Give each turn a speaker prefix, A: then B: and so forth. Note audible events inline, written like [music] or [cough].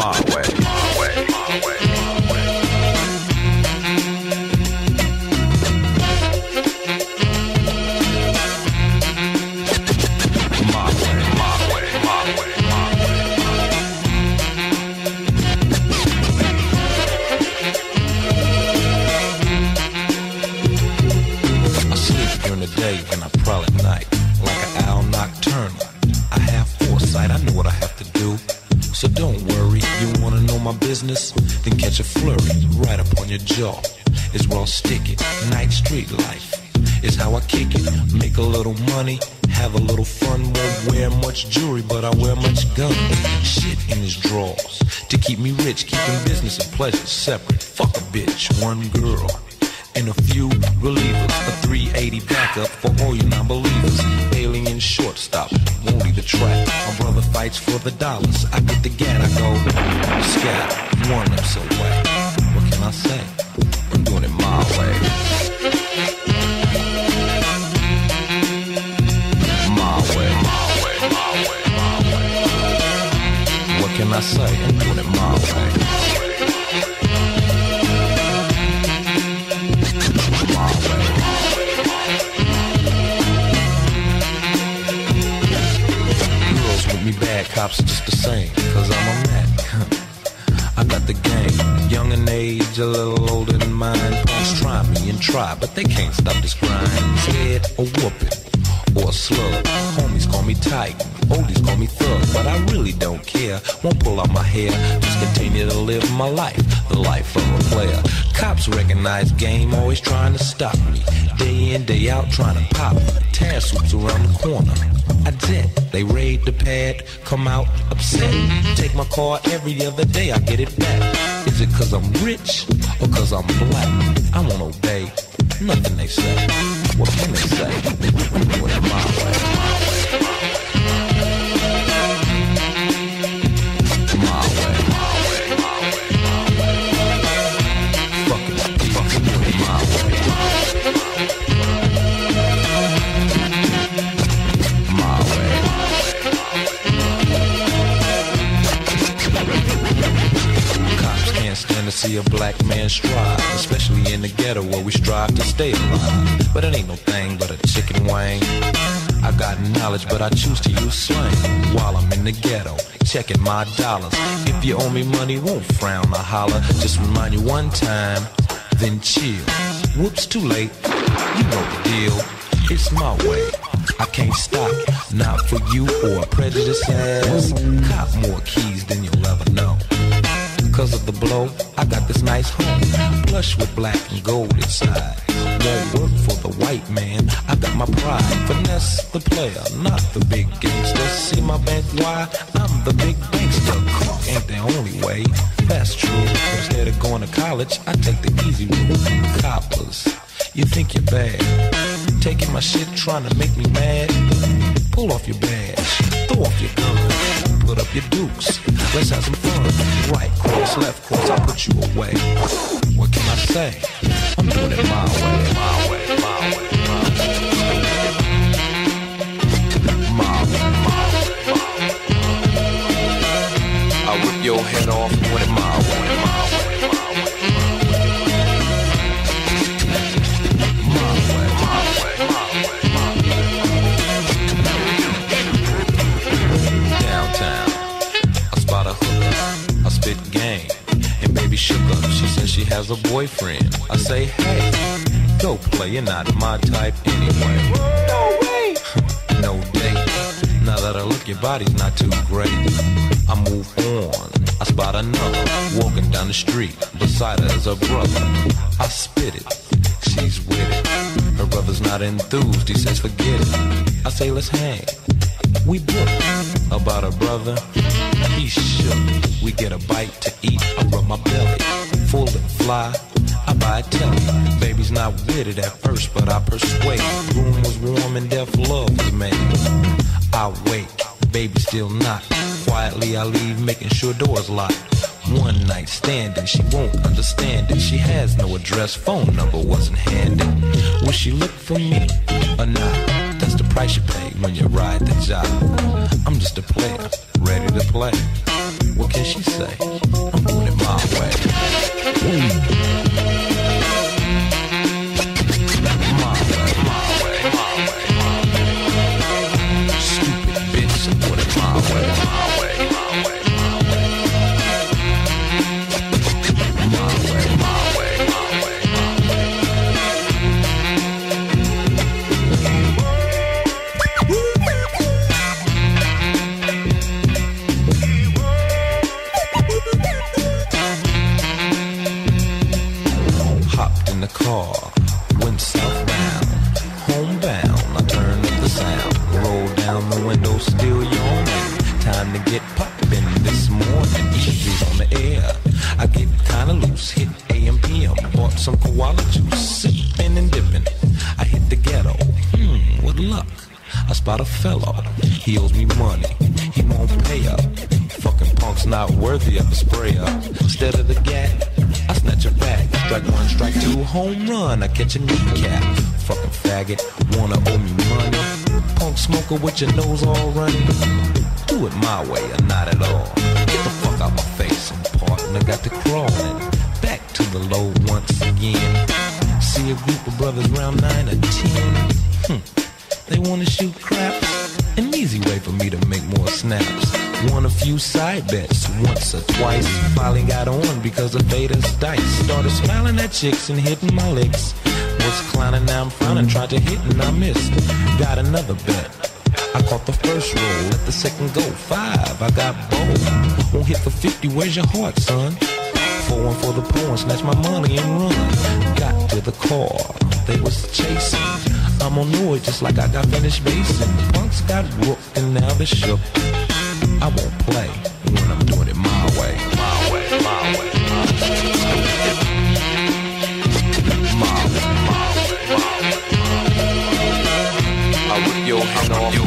A: my way, my way, my way,
B: business? Then catch a flurry right up on your jaw. It's raw sticky, night street life is how I kick it. Make a little money, have a little fun. Won't wear much jewelry, but I wear much gun. Shit in his drawers to keep me rich, keeping business and pleasure separate. Fuck a bitch, one girl and a few relievers. A 380 backup for all you non-believers. Alien fights for the dollars. I get the gat, I go scat. One up so whack. What can I say? I'm doing it my way. My way, my way, my way, my way. What can I say? I'm doing it my way. Bad, cops are just the same, cause I'm a Mac. [laughs] I got the game, young in age, a little older than mine. Punks try me and try, but they can't stop this grind. Scared or whooping or a slug. Homies call me Titan, oldies call me Thug, but I really don't care. Won't pull out my hair, just continue to live my life, the life of a player. Cops recognize game, always trying to stop me. Day in, day out, trying to pop. Swoops around the corner. I did. They raid the pad, come out upset. Take my car every other day, I get it back. Is it cause I'm rich or cause I'm black? I won't obey nothing they say. What can they say? I'm black man strive, especially in the ghetto where we strive to stay alive. But it ain't no thing but a chicken wing. I got knowledge, but I choose to use slang while I'm in the ghetto, checking my dollars. If you owe me money, won't frown or holler. Just remind you one time, then chill. Whoops, too late. You know the deal. It's my way. I can't stop, not for you or prejudice ass. Cop more keys than you'll the blow, I got this nice home. Plush with black and gold inside. Won't work for the white man. I got my pride. Finesse the player, not the big gangster. See my bank why? I'm the big gangster. Cook ain't the only way. That's true. Instead of going to college, I take the easy route. Coppers, you think you're bad. Taking my shit, trying to make me mad. Pull off your badge, throw off your gun, put up your dukes. Let's have some fun. Right course, left course, I'll put you away. What can I say? I'm doing it my way, my way, my way, your head off, my a boyfriend. I say, hey, go play, you're not my type anyway. No [laughs] way, no date. Now that I look, your body's not too great. I move on. I spot another walking down the street. Beside her is her brother. I spit it. She's with it. Her brother's not enthused. He says, forget it. I say, let's hang. We book about her brother. He shook. We get a bite to eat. I rub my belly. Fly. I buy a telly. Baby's not with it at first, but I persuade. Room was warm and deaf love was made. I wake. Baby still not. Quietly I leave, making sure doors locked. One night standing, she won't understand it. She has no address, phone number wasn't handed. Will she look for me or not? That's the price you pay when you ride the job. I'm just a player, ready to play. What can she say? I'm doing it my way. My in the car, went southbound, homebound. I turned up the sound, rolled down the window, still yawning. Time to get poppin' this morning. Easy's on the air. I get kinda loose, hit AM PM, bought some koala juice, sippin' and dippin'. I hit the ghetto, hmm, with luck. I spot a fellow, he owes me money, he won't pay up. Fucking punk's not worthy of a spray up. Instead of the home run. I catch a kneecap. Fucking faggot, wanna owe me money. Punk smoker with your nose all running. Do it my way or not at all. Get the fuck out my face partner got to crawling. Back to the low once again. See a group of brothers round nine or ten. Hmm. They wanna shoot crap. An easy way for me to make more snaps. Won a few side bets once or twice. Finally got on because of Veda's dice. Started smiling at chicks and hitting my licks. Was clowning, now I'm frowning, tried to hit and I missed. Got another bet. I caught the first roll, let the second go. Five, I got bold. Won't hit for 50, where's your heart, son? Four one for the poor and snatch my money and run. Got to the car, they was chasing. I'm on Noid just like I got finished basing. Punks got whooped and now they're shook. I won't play when I'm doing it my way. My way, my way, my way. My way, my way. I rip your head off.